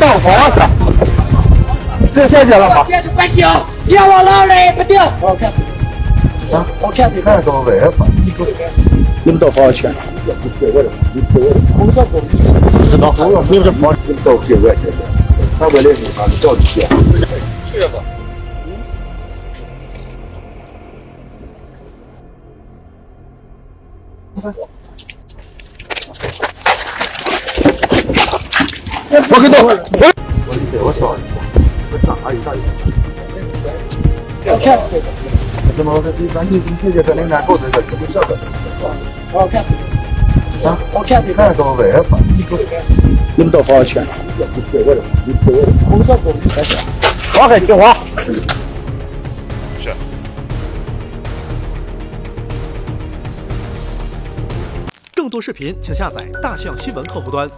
到房子，这解决了吗？解决不行，要我老人不定。我看，啊，我看这看怎么违法？你们到房去。红色狗，知道，你们这房子到几万现在？他为了你啥？你着急？去吧。我给到，我我理解，我少一点，我大一大一点。我看，怎么这第三季直接在那边搞这个，你晓得？我看，啊，我看这看怎么违法？你们到房去。红色狗，开始。好，很听话。是。更多视频，请下载大象新闻客户端。